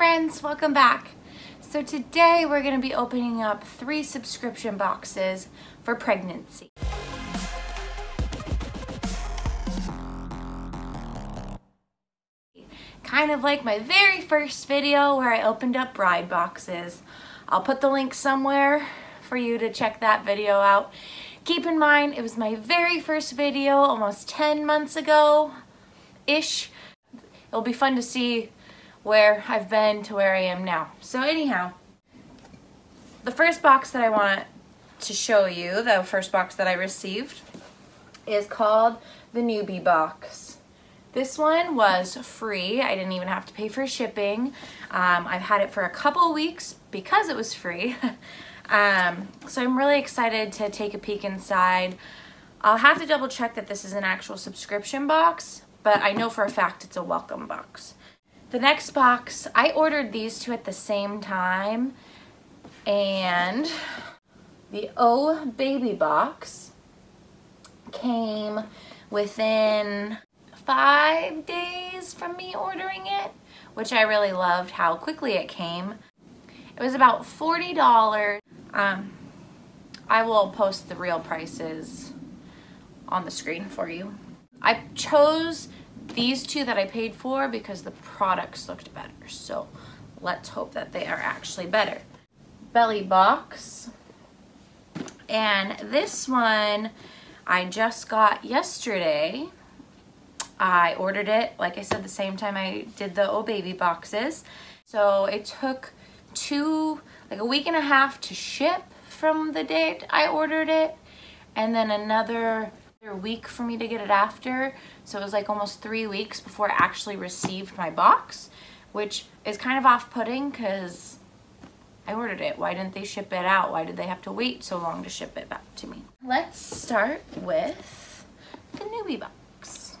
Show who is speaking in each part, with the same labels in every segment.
Speaker 1: friends, welcome back. So today we're gonna be opening up three subscription boxes for pregnancy. Kind of like my very first video where I opened up bride boxes. I'll put the link somewhere for you to check that video out. Keep in mind, it was my very first video almost 10 months ago-ish. It'll be fun to see where I've been to where I am now. So anyhow, the first box that I want to show you, the first box that I received, is called the Noobie Box. This one was free. I didn't even have to pay for shipping. Um, I've had it for a couple weeks because it was free. um, so I'm really excited to take a peek inside. I'll have to double check that this is an actual subscription box, but I know for a fact it's a welcome box. The next box, I ordered these two at the same time and the Oh Baby box came within five days from me ordering it, which I really loved how quickly it came. It was about $40. Um, I will post the real prices on the screen for you. I chose these two that I paid for because the products looked better. So let's hope that they are actually better. Belly box. And this one I just got yesterday. I ordered it, like I said, the same time I did the Oh Baby boxes. So it took two, like a week and a half to ship from the date I ordered it. And then another week for me to get it after. So it was like almost three weeks before I actually received my box, which is kind of off-putting because I ordered it. Why didn't they ship it out? Why did they have to wait so long to ship it back to me? Let's start with the noobie box.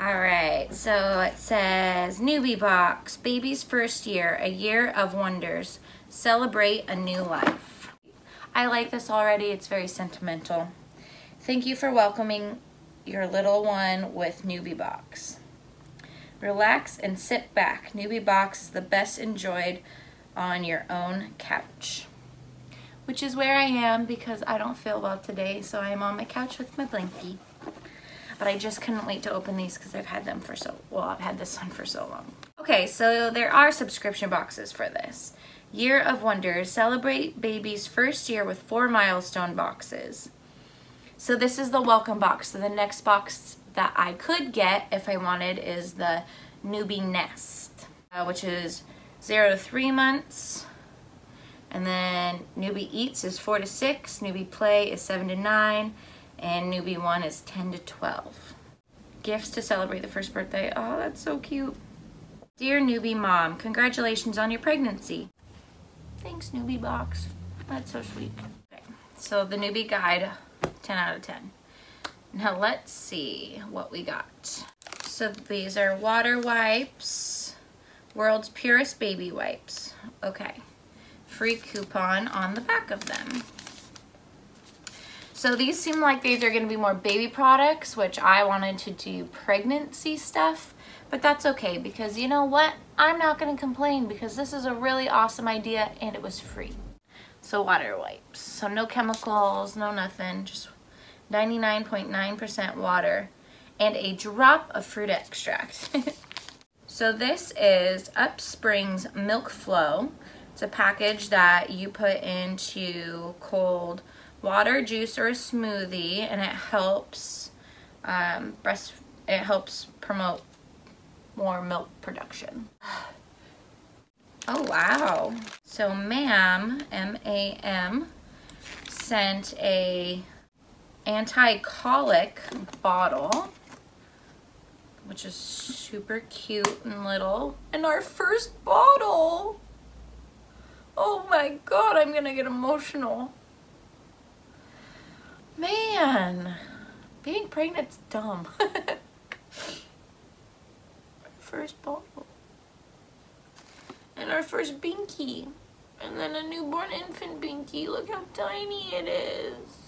Speaker 1: All right, so it says noobie box, baby's first year, a year of wonders. Celebrate a new life. I like this already. It's very sentimental. Thank you for welcoming your little one with Noobie Box. Relax and sit back. Noobie Box is the best enjoyed on your own couch. Which is where I am because I don't feel well today, so I'm on my couch with my blankie. But I just couldn't wait to open these because I've had them for so, well, I've had this one for so long. Okay, so there are subscription boxes for this. Year of Wonders, celebrate baby's first year with four milestone boxes. So this is the welcome box. So the next box that I could get if I wanted is the Noobie Nest, uh, which is zero to three months. And then Noobie Eats is four to six, Noobie Play is seven to nine, and Noobie One is 10 to 12. Gifts to celebrate the first birthday. Oh, that's so cute. Dear Noobie Mom, congratulations on your pregnancy. Thanks, Noobie Box. That's so sweet. Okay, so the Noobie Guide 10 out of 10. Now let's see what we got. So these are water wipes, world's purest baby wipes. Okay, free coupon on the back of them. So these seem like these are gonna be more baby products, which I wanted to do pregnancy stuff, but that's okay because you know what? I'm not gonna complain because this is a really awesome idea and it was free. So water wipes, so no chemicals, no nothing, just 99.9% water, and a drop of fruit extract. so this is Upspring's Milk Flow. It's a package that you put into cold water, juice, or a smoothie, and it helps um, breast. It helps promote more milk production. Oh wow! So Ma'am M A M sent a anti-colic bottle, which is super cute and little. And our first bottle. Oh my God, I'm gonna get emotional. Man, being pregnant's dumb. first bottle. And our first binky. And then a newborn infant binky. Look how tiny it is.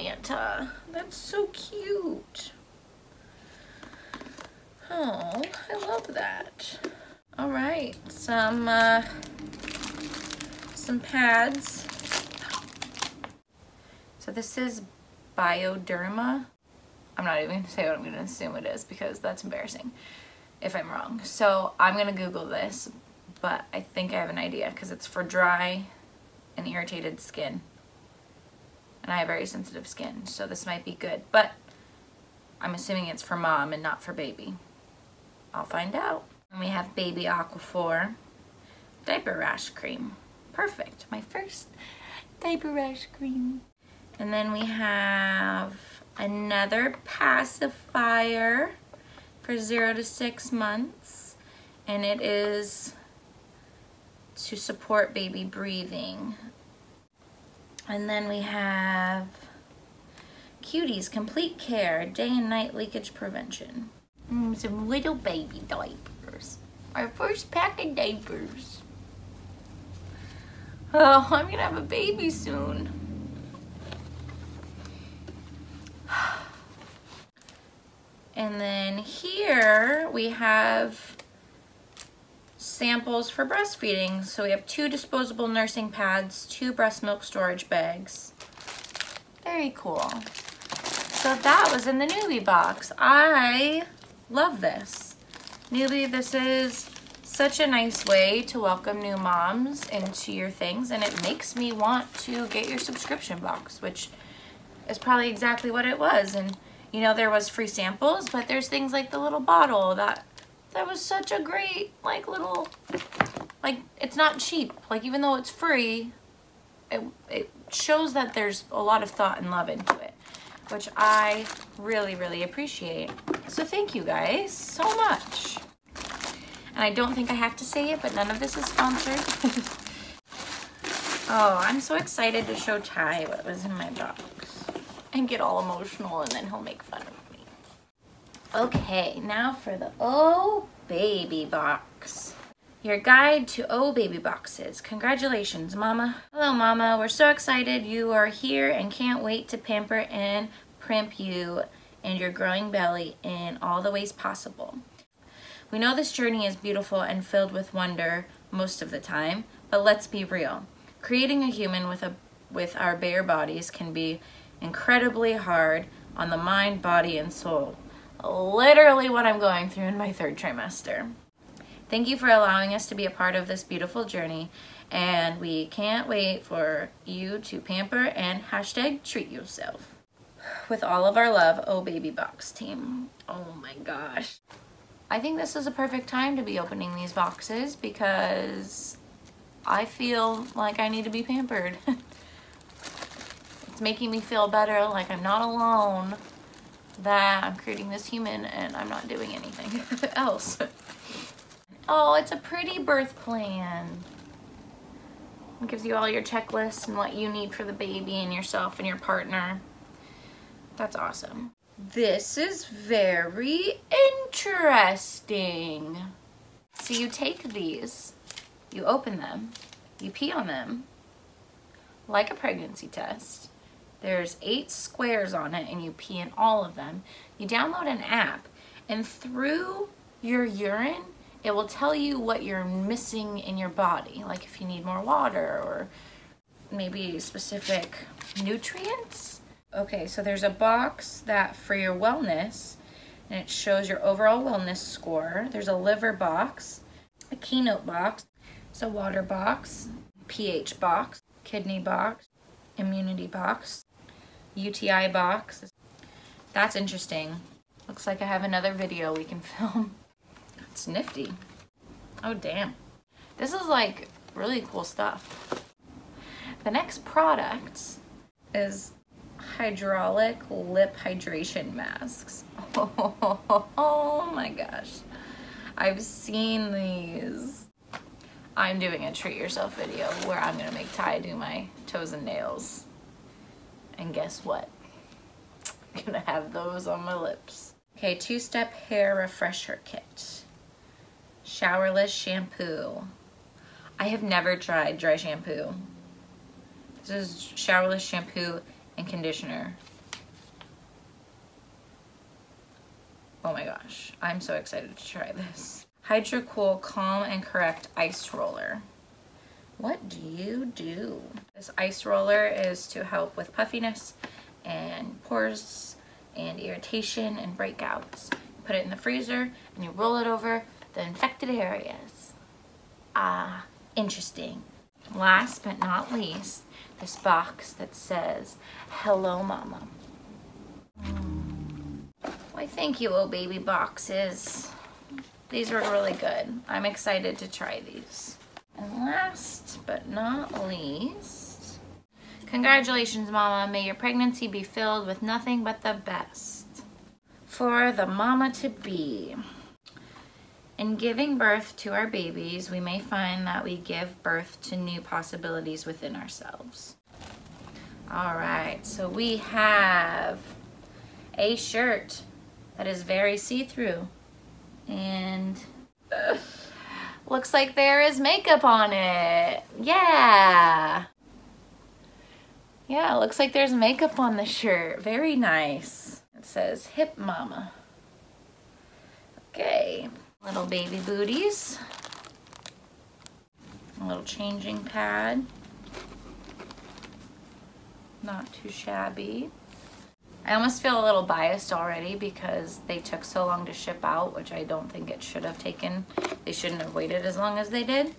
Speaker 1: Oh, my Lanta. That's so cute. Oh, I love that. All right, some uh, some pads. So this is Bioderma. I'm not even gonna say what I'm gonna assume it is because that's embarrassing if I'm wrong. So I'm gonna Google this, but I think I have an idea because it's for dry and irritated skin. And I have very sensitive skin, so this might be good. But I'm assuming it's for mom and not for baby. I'll find out. And we have Baby Aquaphor Diaper Rash Cream. Perfect. My first diaper rash cream. And then we have another pacifier for zero to six months. And it is to support baby breathing. And then we have Cuties Complete Care Day and Night Leakage Prevention. Mm, some little baby diapers. Our first pack of diapers. Oh, I'm gonna have a baby soon. And then here we have samples for breastfeeding. So we have two disposable nursing pads, two breast milk storage bags. Very cool. So that was in the noobie box. I love this. Noobie, this is such a nice way to welcome new moms into your things and it makes me want to get your subscription box, which is probably exactly what it was. And you know, there was free samples, but there's things like the little bottle that that was such a great like little like it's not cheap. Like even though it's free, it it shows that there's a lot of thought and love into it, which I really really appreciate. So thank you guys so much. And I don't think I have to say it, but none of this is sponsored. oh, I'm so excited to show Ty what was in my box and get all emotional and then he'll make fun of me. Okay, now for the Oh Baby Box. Your guide to Oh Baby Boxes. Congratulations, Mama. Hello, Mama. We're so excited you are here and can't wait to pamper and primp you and your growing belly in all the ways possible. We know this journey is beautiful and filled with wonder most of the time, but let's be real. Creating a human with a with our bare bodies can be incredibly hard on the mind, body, and soul. Literally what I'm going through in my third trimester. Thank you for allowing us to be a part of this beautiful journey, and we can't wait for you to pamper and hashtag treat yourself. With all of our love, Oh Baby Box team. Oh my gosh. I think this is a perfect time to be opening these boxes because I feel like I need to be pampered. it's making me feel better like I'm not alone that I'm creating this human and I'm not doing anything else. oh, it's a pretty birth plan. It gives you all your checklists and what you need for the baby and yourself and your partner. That's awesome. This is very interesting. So you take these, you open them, you pee on them, like a pregnancy test, there's eight squares on it and you pee in all of them. You download an app and through your urine, it will tell you what you're missing in your body. Like if you need more water or maybe specific nutrients. Okay, so there's a box that for your wellness and it shows your overall wellness score. There's a liver box, a ketone box, so water box, pH box, kidney box, immunity box, UTI box. That's interesting. Looks like I have another video we can film. It's nifty. Oh, damn. This is like really cool stuff. The next product is hydraulic lip hydration masks. Oh, oh my gosh. I've seen these. I'm doing a treat yourself video where I'm gonna make Ty do my toes and nails. And guess what? I'm gonna have those on my lips. Okay, two-step hair refresher kit. Showerless shampoo. I have never tried dry shampoo. This is showerless shampoo and conditioner. Oh my gosh, I'm so excited to try this. Hydrocool Calm and Correct Ice Roller. What do you do? This ice roller is to help with puffiness and pores and irritation and breakouts. Put it in the freezer and you roll it over the infected areas. Ah, interesting. Last but not least, this box that says, Hello Mama. Why thank you, oh baby boxes. These were really good. I'm excited to try these. And last but not least, congratulations mama. May your pregnancy be filled with nothing but the best. For the mama to be. In giving birth to our babies, we may find that we give birth to new possibilities within ourselves. All right, so we have a shirt that is very see-through and looks like there is makeup on it. Yeah. Yeah, looks like there's makeup on the shirt. Very nice. It says Hip Mama. Okay, little baby booties. A little changing pad. Not too shabby. I almost feel a little biased already because they took so long to ship out, which I don't think it should have taken. They shouldn't have waited as long as they did.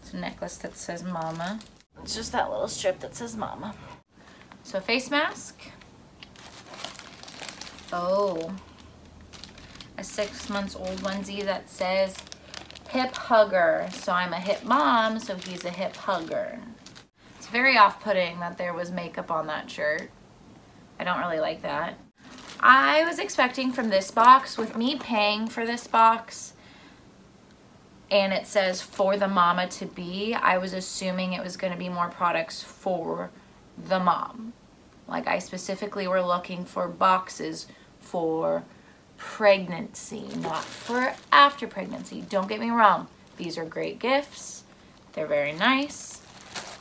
Speaker 1: It's a necklace that says mama. It's just that little strip that says mama. So face mask. Oh, a six months old onesie that says hip hugger. So I'm a hip mom, so he's a hip hugger. It's very off-putting that there was makeup on that shirt. I don't really like that. I was expecting from this box, with me paying for this box, and it says for the mama to be, I was assuming it was going to be more products for the mom. Like I specifically were looking for boxes for pregnancy, not for after pregnancy. Don't get me wrong. These are great gifts. They're very nice.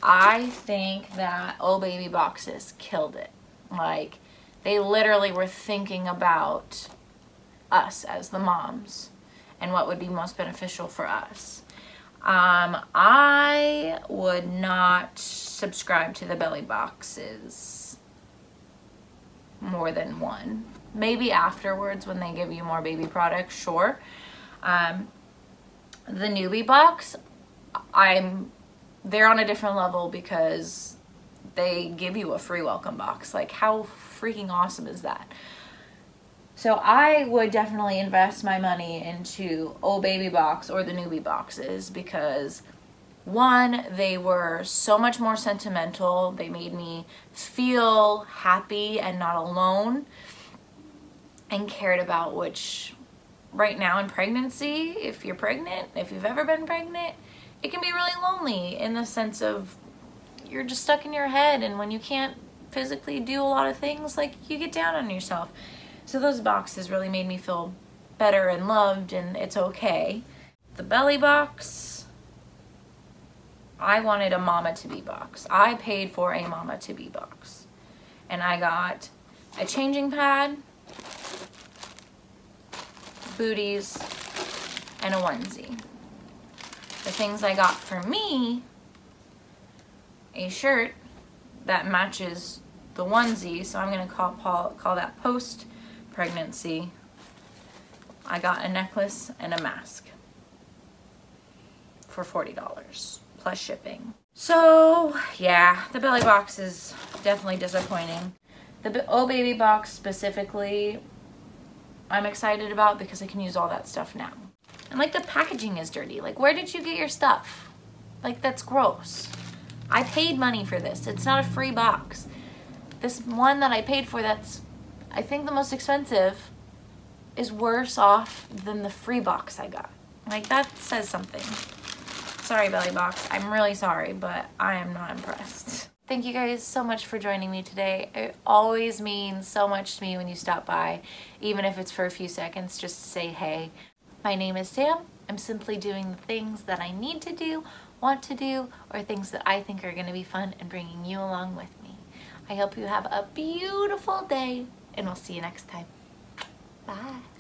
Speaker 1: I think that Oh Baby Boxes killed it. Like, they literally were thinking about us as the moms and what would be most beneficial for us. Um, I would not subscribe to the belly boxes more than one. Maybe afterwards when they give you more baby products, sure. Um, the noobie box, I'm, they're on a different level because they give you a free welcome box. Like how freaking awesome is that? So I would definitely invest my money into Oh Baby Box or the noobie boxes because one, they were so much more sentimental. They made me feel happy and not alone and cared about which right now in pregnancy, if you're pregnant, if you've ever been pregnant, it can be really lonely in the sense of you're just stuck in your head and when you can't physically do a lot of things like you get down on yourself. So those boxes really made me feel better and loved and it's okay. The belly box I wanted a mama to be box. I paid for a mama to be box. And I got a changing pad booties and a onesie. The things I got for me a shirt that matches the onesie. So I'm to call, call, call that post pregnancy. I got a necklace and a mask for $40 plus shipping. So yeah, the belly box is definitely disappointing. The Oh Baby box specifically, I'm excited about because I can use all that stuff now. And like the packaging is dirty. Like where did you get your stuff? Like that's gross. I paid money for this. It's not a free box. This one that I paid for that's, I think the most expensive, is worse off than the free box I got. Like that says something. Sorry, Belly Box. I'm really sorry, but I am not impressed. Thank you guys so much for joining me today. It always means so much to me when you stop by, even if it's for a few seconds, just to say hey. My name is Sam. I'm simply doing the things that I need to do want to do or things that I think are going to be fun and bringing you along with me. I hope you have a beautiful day and we'll see you next time. Bye.